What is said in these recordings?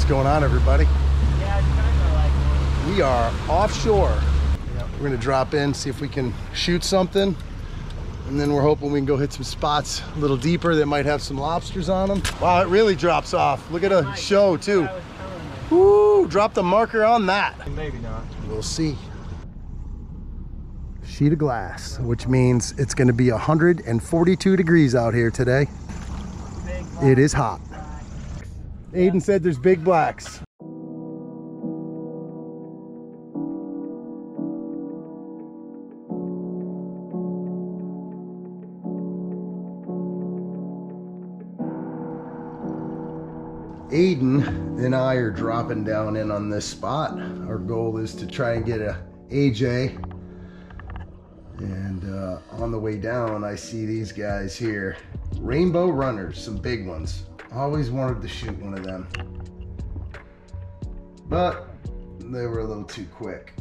What's going on, everybody? Yeah, it's kind of like. We are offshore. We're gonna drop in, see if we can shoot something. And then we're hoping we can go hit some spots a little deeper that might have some lobsters on them. Wow, it really drops off. Look at a show too. I was telling Woo, drop the marker on that. Maybe not. We'll see. Sheet of glass, which means it's gonna be 142 degrees out here today. It is hot. Aiden said there's big blacks. Aiden and I are dropping down in on this spot. Our goal is to try and get a AJ. And uh, on the way down, I see these guys here. Rainbow runners, some big ones. Always wanted to shoot one of them. But they were a little too quick.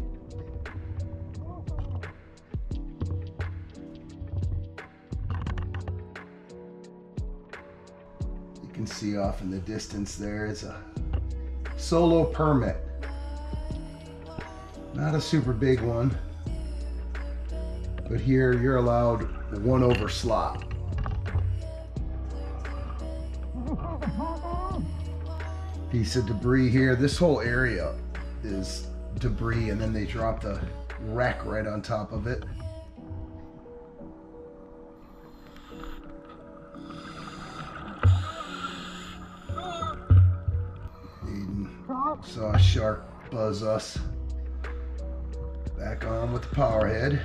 You can see off in the distance there is a solo permit. Not a super big one. But here you're allowed one over slot. Piece of debris here. This whole area is debris and then they drop the wreck right on top of it. Aiden saw a shark buzz us. Back on with the power head.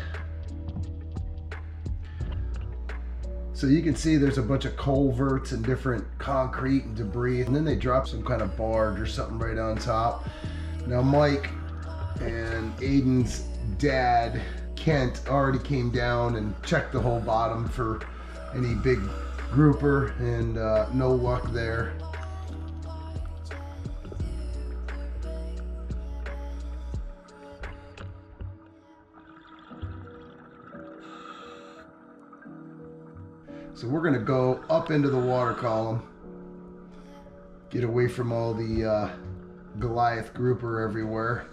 So you can see there's a bunch of culverts and different concrete and debris, and then they drop some kind of barge or something right on top. Now Mike and Aiden's dad, Kent, already came down and checked the whole bottom for any big grouper, and uh, no luck there. So we're gonna go up into the water column, get away from all the uh, Goliath grouper everywhere.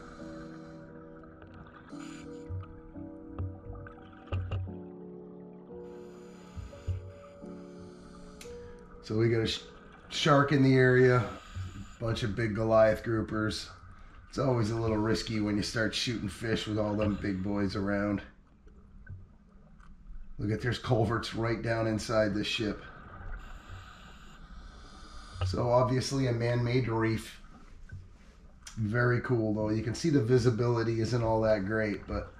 So we got a sh- shark in the area, bunch of big Goliath groupers. It's always a little risky when you start shooting fish with all them big boys around. Look at there's culverts right down inside this ship. So obviously a man-made reef. Very cool though. You can see the visibility isn't all that great, but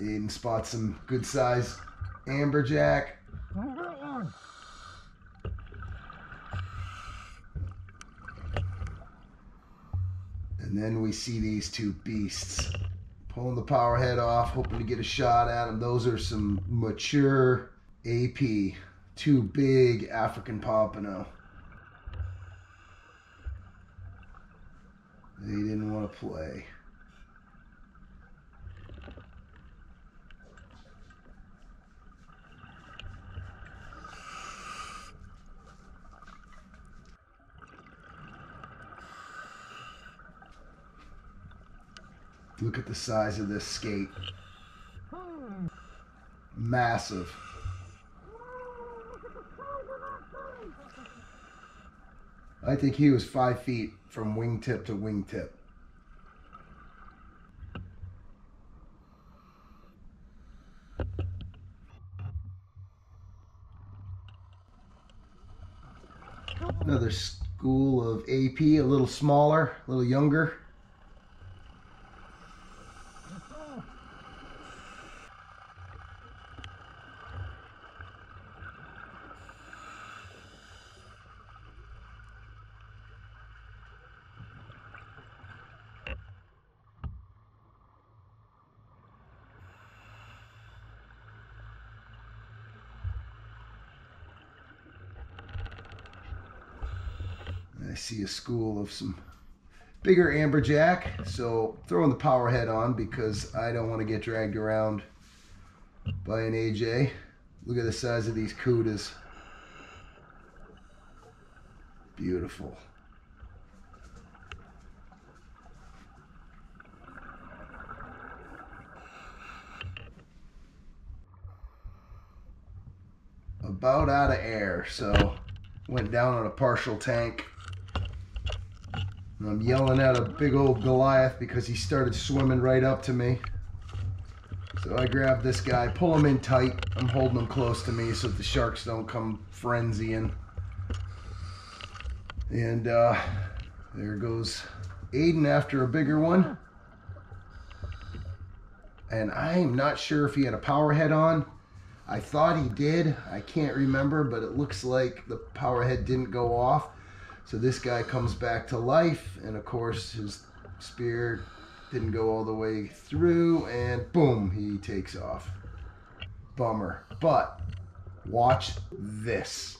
Aiden spots some good size amberjack. And then we see these two beasts pulling the power head off, hoping to get a shot at them. Those are some mature AP, two big African pompano. They didn't want to play. Look at the size of this skate. Massive. I think he was five feet from wingtip to wingtip. Another school of AP, a little smaller, a little younger. I see a school of some bigger amberjack. So throwing the power head on because I don't want to get dragged around by an AJ. Look at the size of these kudas. Beautiful. About out of air, so went down on a partial tank. I'm yelling at a big old Goliath because he started swimming right up to me. So I grab this guy, pull him in tight. I'm holding him close to me so the sharks don't come frenzying. And uh, there goes Aiden after a bigger one. And I'm not sure if he had a power head on. I thought he did. I can't remember, but it looks like the power head didn't go off. So this guy comes back to life. And of course, his spear didn't go all the way through. And boom, he takes off. Bummer. But watch this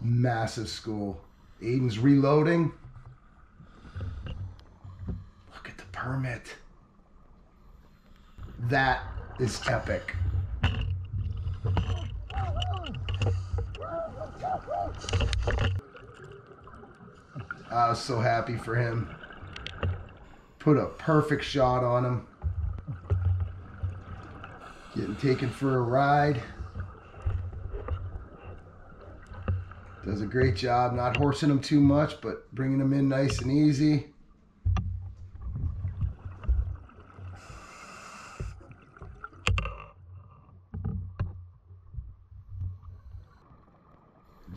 massive school. Aiden's reloading. Look at the permit. That is epic. I was so happy for him. Put a perfect shot on him. Getting taken for a ride. Does a great job not horsing them too much, but bringing them in nice and easy.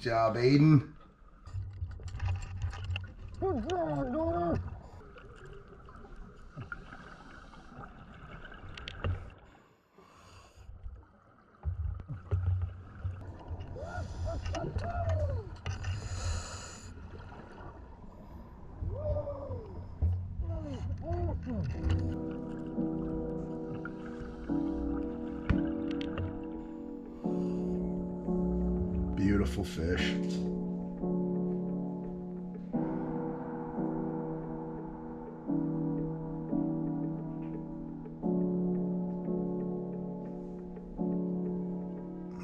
Good job, Aiden. Fish.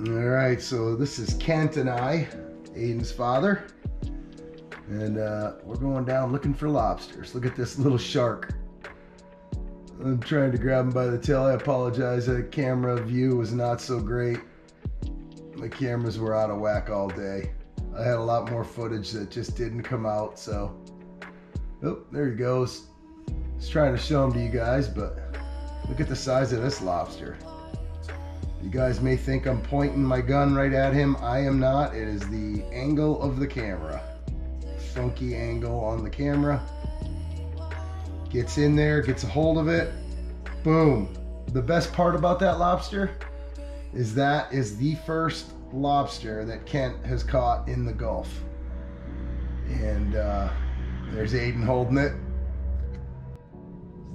All right, so this is Kent and I, Aiden's father. And uh, we're going down looking for lobsters. Look at this little shark. I'm trying to grab him by the tail. I apologize. The camera view was not so great. My cameras were out of whack all day. I had a lot more footage that just didn't come out. So, oh, there he goes. Just trying to show him to you guys, but look at the size of this lobster. You guys may think I'm pointing my gun right at him. I am not. It is the angle of the camera. Funky angle on the camera. Gets in there, gets a hold of it. Boom. The best part about that lobster is that is the first lobster that Kent has caught in the Gulf. And uh, there's Aiden holding it.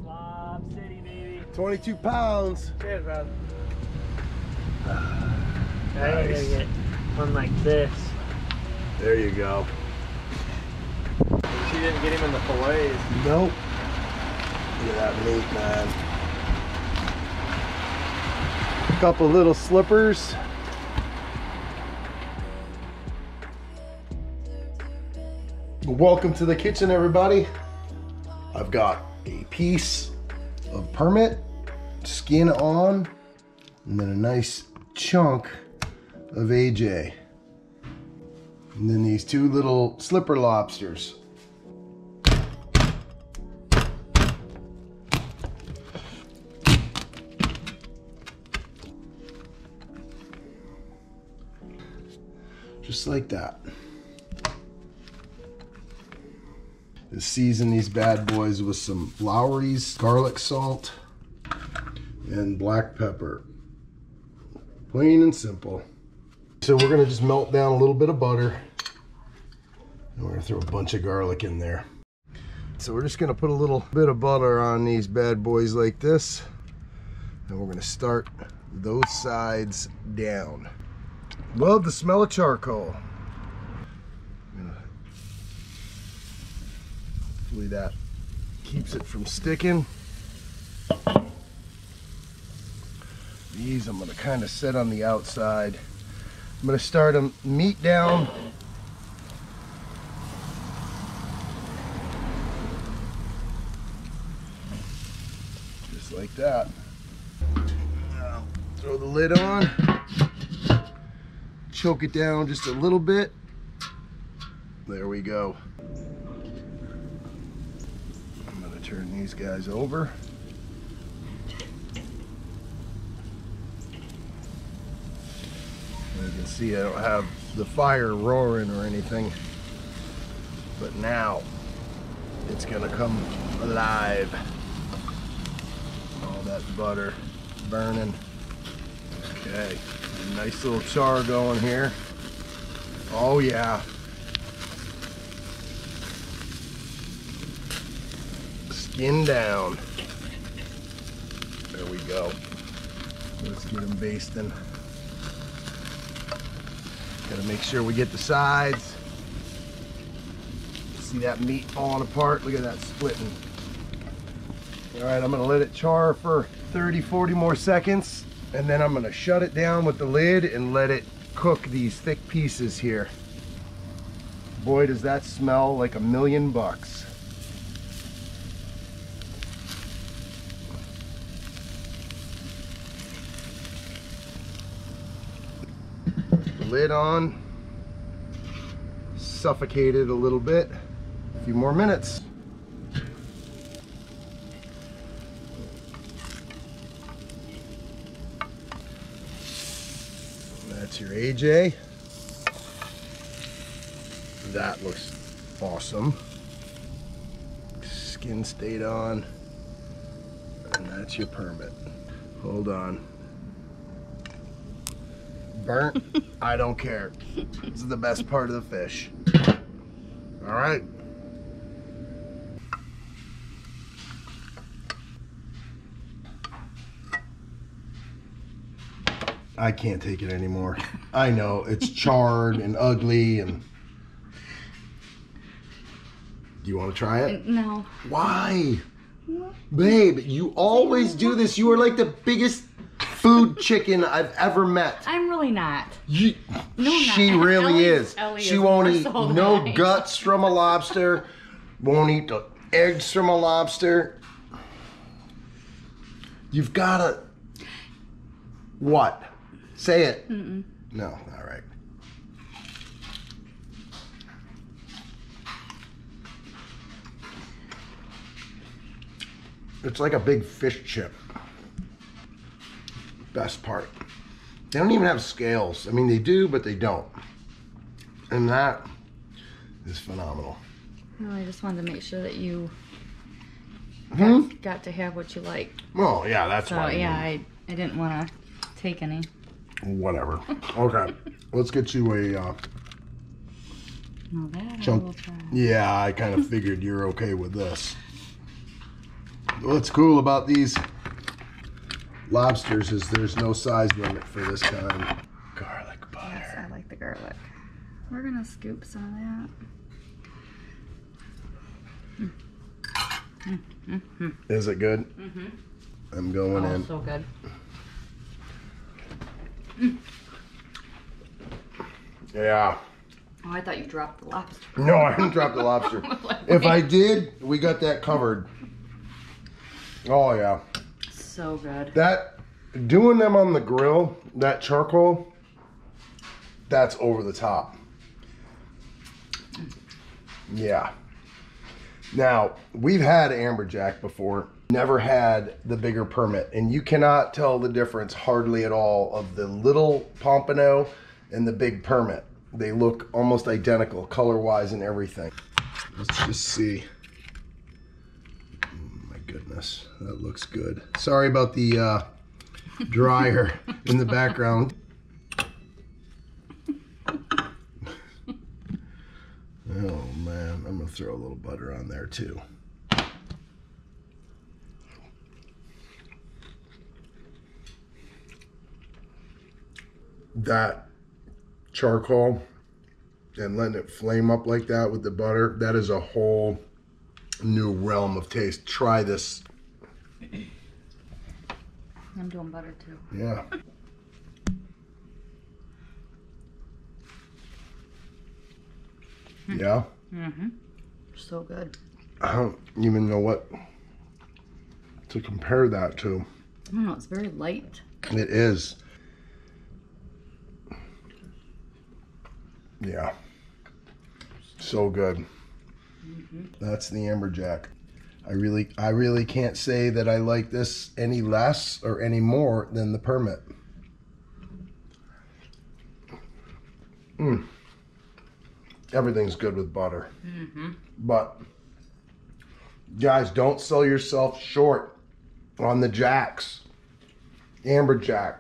Slob City, baby. 22 pounds. Cheers, brother. I gotta Nice. get one like this. There you go. She didn't get him in the fillets. Nope. Look at that meat, man. Couple little slippers. Welcome to the kitchen, everybody. I've got a piece of permit, skin on, and then a nice chunk of AJ. And then these two little slipper lobsters. Just like that. Season these bad boys with some Lawry's garlic salt and black pepper. Plain and simple. So we're gonna just melt down a little bit of butter. And we're gonna throw a bunch of garlic in there. So we're just gonna put a little bit of butter on these bad boys like this. And we're gonna start those sides down. Love the smell of charcoal. Hopefully that keeps it from sticking. These I'm gonna kind of set on the outside. I'm gonna start them meat down. Just like that. Now, throw the lid on. Choke it down just a little bit. There we go. I'm gonna turn these guys over. You can see I don't have the fire roaring or anything. But now it's gonna come alive. All that butter burning. Okay, nice little char going here. Oh yeah. Skin down. There we go. Let's get them basting. Gotta make sure we get the sides. See that meat falling apart? Look at that splitting. All right, I'm gonna let it char for 30, 40 more seconds, and then I'm gonna shut it down with the lid and let it cook these thick pieces here. Boy, does that smell like a million bucks. lid on, suffocate it a little bit. A few more minutes. That's your AJ. That looks awesome. Skin stayed on. And that's your permit. Hold on burnt, I don't care. This is the best part of the fish. All right. I can't take it anymore. I know it's charred and ugly and. Do you want to try it? No. Why? Babe, you always do this. You are like the biggest food chicken I've ever met. I'm really not. You, No, I'm she not. really Ellie- is. Ellie she is won't eat so no guts from a lobster. Won't eat the eggs from a lobster. You've gotta. What? Say it. No. All right. It's like a big fish chip. Best part. They don't even have scales. I mean, they do, but they don't. And that is phenomenal. Well, I just wanted to make sure that you Hmm? got to have what you like. Well, yeah, that's So why. yeah, I, I didn't want to take any. Whatever. Okay, let's get you a. Uh, No, that I will try. yeah, I kind of figured you're okay with this. What's cool about these lobsters is there's no size limit for this kind. Garlic Yes. I like the garlic. We're gonna scoop some of Is it good? Mhm. I'm going. Oh, in. so good. Mm. Yeah. Oh, I thought you dropped the lobster. No, I didn't drop the lobster. If I did, we got that covered. Oh yeah. So good. That doing them on the grill, that charcoal, that's over the top. Mm. Yeah. Now, we've had amberjack before, never had the bigger permit, and you cannot tell the difference hardly at all of the little pompano and the big permit. They look almost identical color wise and everything. Let's just see. Oh, my goodness, that looks good. Sorry about the uh, dryer in the background. Oh man, I'm gonna throw a little butter on there too. That charcoal and letting it flame up like that with the butter, that is a whole new realm of taste. Try this. I'm doing butter too. Yeah. Yeah. Mm-hmm. So good. I don't even know what to compare that to. I don't know. It's very light. It is. Yeah. So good. That's the amberjack. I really I really can't say that I like this any less or any more than the permit. Mm. Everything's good with butter. Mm-hmm. But guys, don't sell yourself short on the jacks. Amberjack.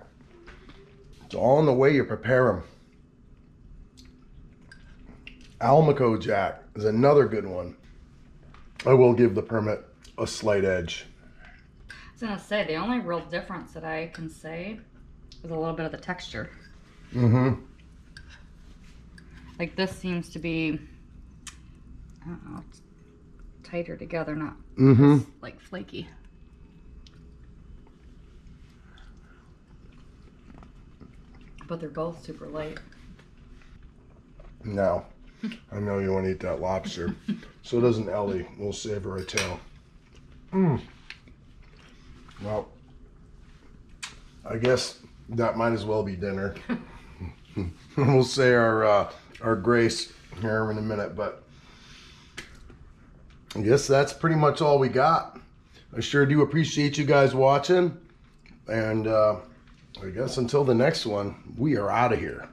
It's all in the way you prepare them. Almaco Jack is another good one. I will give the permit a slight edge. I was gonna say the only real difference that I can say is a little bit of the texture. Mm-hmm. Like this seems to be, I don't know, it's tighter together, not Mm-hmm. like flaky. But they're both super light. Now, I know you want to eat that lobster. so doesn't Ellie. We'll save her a tail. Mm. Well, I guess that might as well be dinner. we'll say our uh, our grace here in a minute, but I guess that's pretty much all we got. I sure do appreciate you guys watching, and uh, I guess until the next one, we are out of here.